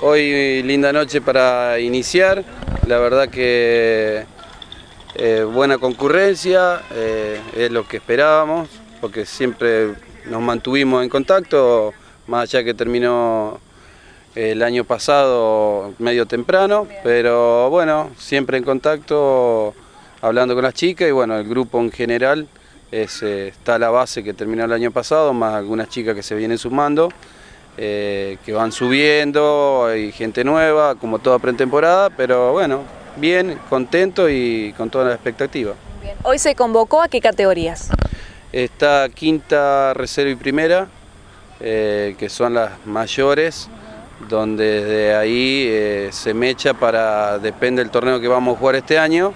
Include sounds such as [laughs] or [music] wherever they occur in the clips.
Hoy linda noche para iniciar, la verdad que eh, buena concurrencia, eh, es lo que esperábamos, porque siempre nos mantuvimos en contacto, más allá que terminó el año pasado medio temprano, pero bueno, siempre en contacto, hablando con las chicas y bueno, el grupo en general eh, está la base que terminó el año pasado, más algunas chicas que se vienen sumando, eh, que van subiendo, hay gente nueva, como toda pretemporada, pero bueno, bien, contento y con toda la expectativa. Hoy se convocó a qué categorías? Está quinta, reserva y primera, eh, que son las mayores, donde desde ahí eh, se mecha para, depende del torneo que vamos a jugar este año,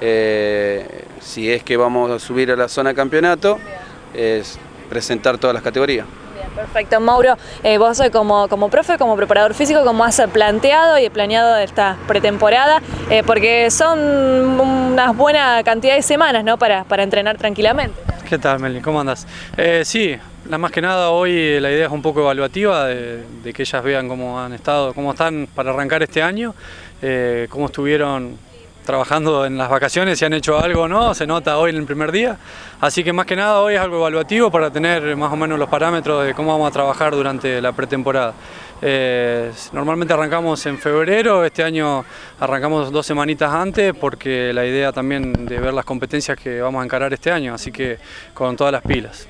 eh, si es que vamos a subir a la zona campeonato, es presentar todas las categorías. Perfecto. Mauro, vos como, como profe, como preparador físico, ¿cómo has planteado y planeado esta pretemporada? porque son unas buena cantidad de semanas ¿no? para, para entrenar tranquilamente. ¿Qué tal, Meli? ¿Cómo andas? sí, la más que nada hoy la idea es un poco evaluativa de, que ellas vean cómo han estado, cómo están para arrancar este año, eh, cómo estuvieron trabajando en las vacaciones, si han hecho algo no, se nota hoy en el primer día. Así que más que nada hoy es algo evaluativo para tener más o menos los parámetros de cómo vamos a trabajar durante la pretemporada. Eh, normalmente arrancamos en febrero, este año arrancamos dos semanitas antes porque la idea también de ver las competencias que vamos a encarar este año, así que con todas las pilas.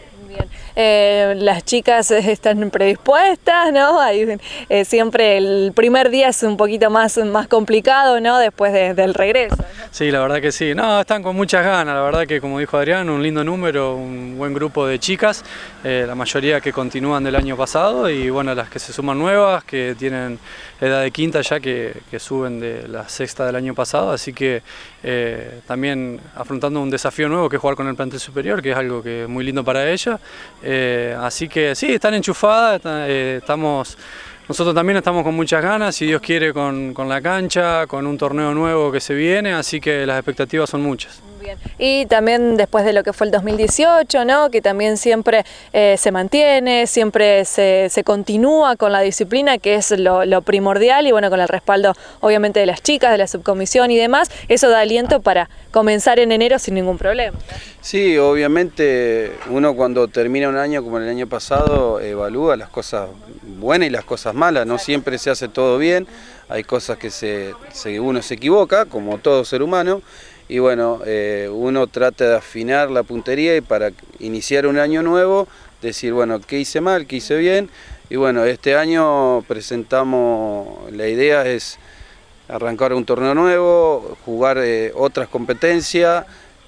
Eh, las chicas [laughs] están predispuestas, ¿no? Eh, siempre el primer día es un poquito más, más complicado, ¿no? Después del regreso. Sí, la verdad que sí. No, están con muchas ganas, la verdad que como dijo Adrián, un lindo número, un buen grupo de chicas, eh, la mayoría que continúan del año pasado y bueno, las que se suman nuevas, que tienen edad de quinta ya, que, suben de la sexta del año pasado, así que también afrontando un desafío nuevo que es jugar con el plantel superior, que es algo que es muy lindo para ella. Eh, así que sí, están enchufadas, eh, estamos, nosotros también estamos con muchas ganas, si Dios quiere, con, con la cancha, con un torneo nuevo que se viene, así que las expectativas son muchas. Y también después de lo que fue el 2018, ¿no? que también siempre eh, se mantiene, siempre se, continúa con la disciplina, que es lo, primordial, y bueno, con el respaldo obviamente de las chicas, de la subcomisión y demás, eso da aliento para comenzar en enero sin ningún problema. Sí, obviamente uno cuando termina un año como el año pasado evalúa las cosas buenas y las cosas malas, no siempre se hace todo bien, hay cosas que se, uno se equivoca, como todo ser humano, y bueno, eh, uno trata de afinar la puntería y para iniciar un año nuevo, decir, bueno, ¿qué hice mal, qué hice bien? Y bueno, este año presentamos, la idea es arrancar un torneo nuevo, jugar eh, otras competencias,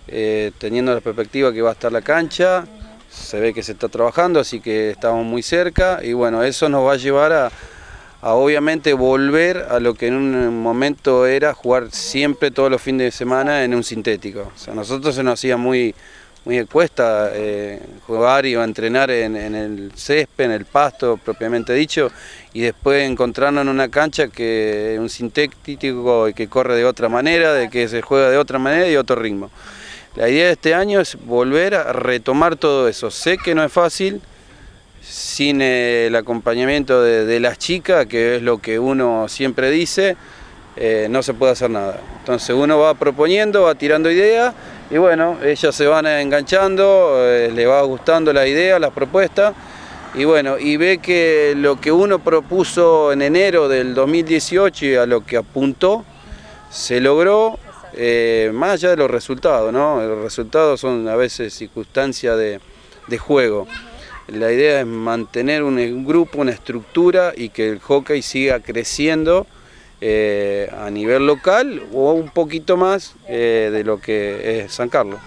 eh, teniendo la perspectiva que va a estar la cancha, se ve que se está trabajando, así que estamos muy cerca y bueno, eso nos va a llevar a a obviamente volver a lo que en un momento era jugar siempre todos los fines de semana en un sintético. O sea, a nosotros se nos hacía muy, muy cuesta eh, jugar y entrenar en, el césped, en el pasto propiamente dicho, y después encontrarnos en una cancha que un sintético que corre de otra manera, de que se juega de otra manera y otro ritmo. La idea de este año es volver a retomar todo eso. Sé que no es fácil, sin el acompañamiento de, las chicas, que es lo que uno siempre dice, eh, no se puede hacer nada. Entonces uno va proponiendo, va tirando ideas y bueno, ellas se van enganchando, eh, le va gustando la idea, las propuestas y bueno, y ve que lo que uno propuso en enero del 2018 y a lo que apuntó, se logró eh, más allá de los resultados, ¿no? Los resultados son a veces circunstancias de juego. La idea es mantener un, grupo, una estructura y que el hockey siga creciendo eh, a nivel local o un poquito más eh, de lo que es San Carlos.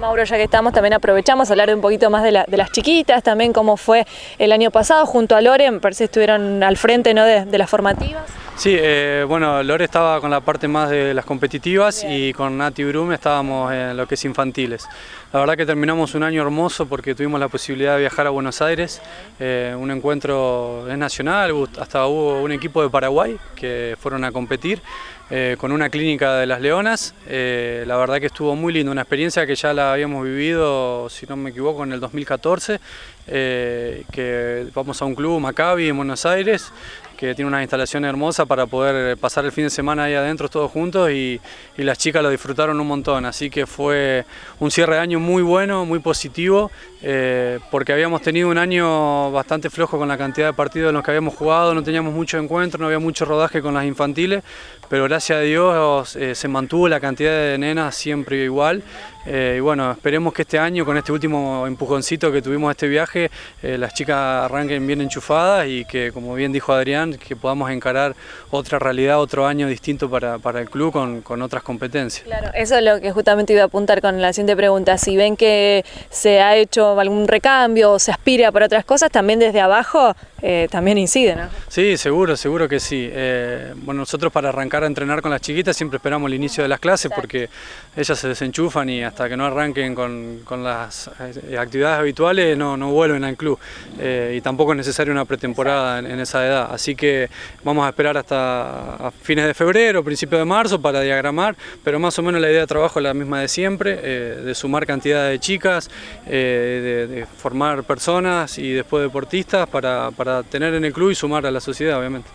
Mauro, ya que estamos, también aprovechamos a hablar un poquito más de, las chiquitas, también cómo fue el año pasado junto a Lore, me parece que estuvieron al frente ¿no? de las formativas. Sí, eh, bueno, Lore estaba con la parte más de las competitivas y con Nati Brum estábamos en lo que es infantiles. La verdad que terminamos un año hermoso porque tuvimos la posibilidad de viajar a Buenos Aires, eh, un encuentro nacional, hasta hubo un equipo de Paraguay que fueron a competir eh, con una clínica de las Leonas. la verdad que estuvo muy lindo, una experiencia que ya la habíamos vivido, si no me equivoco, en el 2014, que vamos a un club Maccabi en Buenos Aires, que tiene una instalación hermosa para poder pasar el fin de semana ahí adentro todos juntos y, las chicas lo disfrutaron un montón, así que fue un cierre de año muy bueno, muy positivo, eh, porque habíamos tenido un año bastante flojo con la cantidad de partidos en los que habíamos jugado, no teníamos mucho encuentro, no había mucho rodaje con las infantiles, pero gracias a Dios eh, se mantuvo la cantidad de nenas siempre igual eh, y bueno, esperemos que este año con este último empujoncito que tuvimos este viaje, las chicas arranquen bien enchufadas y que como bien dijo Adrián, que podamos encarar otra realidad, otro año distinto para, para el club con, con, otras competencias. Claro, eso es lo que justamente iba a apuntar con la siguiente pregunta. Si ven que se ha hecho algún recambio o se aspira para otras cosas, también desde abajo eh, también incide, ¿no? Sí, seguro, seguro que sí. Eh, bueno, nosotros para arrancar a entrenar con las chiquitas siempre esperamos el inicio de las clases porque ellas se desenchufan y hasta que no arranquen con, con las eh, actividades habituales no, no vuelven al club. y tampoco es necesaria una pretemporada en, esa edad. Así que vamos a esperar hasta fines de febrero, principio de marzo para diagramar, pero más o menos la idea de trabajo es la misma de siempre, de sumar cantidad de chicas, de, formar personas y después deportistas para, para tener en el club y sumar a la sociedad, obviamente.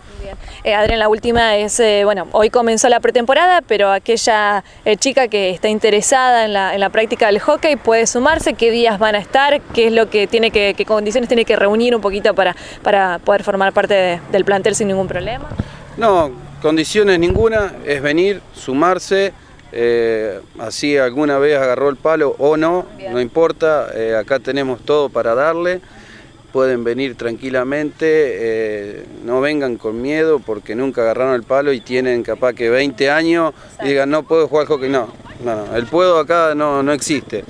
Eh, Adrián, la última es, eh, bueno, hoy comenzó la pretemporada, pero aquella eh, chica que está interesada en la, práctica del hockey puede sumarse, qué días van a estar, qué es lo que tiene que, qué condiciones tiene que reunir un poquito para, para poder formar parte del plantel sin ningún problema. No, condiciones ninguna, es venir, sumarse, así alguna vez agarró el palo o no, no importa, acá tenemos todo para darle pueden venir tranquilamente, eh, no vengan con miedo porque nunca agarraron el palo y tienen capaz que 20 años y digan no puedo jugar hockey, no, no, el puedo acá no, no existe.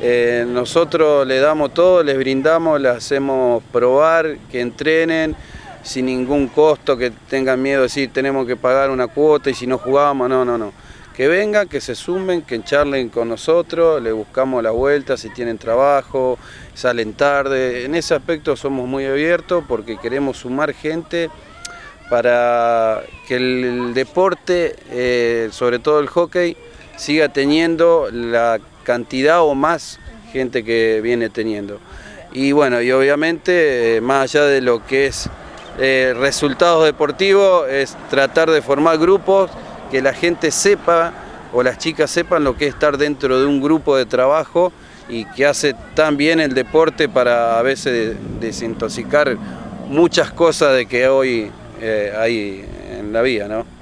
Eh, nosotros le damos todo, les brindamos, les hacemos probar, que entrenen sin ningún costo, que tengan miedo de decir tenemos que pagar una cuota y si no jugamos, no, no, no que vengan, que se sumen, que charlen con nosotros, le buscamos la vuelta si tienen trabajo, salen tarde. En ese aspecto somos muy abiertos porque queremos sumar gente para que el deporte, eh, sobre todo el hockey, siga teniendo la cantidad o más gente que viene teniendo. Y bueno, y obviamente, eh, más allá de lo que es eh, resultados deportivos, es tratar de formar grupos que la gente sepa o las chicas sepan lo que es estar dentro de un grupo de trabajo y que hace tan bien el deporte para a veces desintoxicar muchas cosas de que hoy eh, hay en la vida. ¿no?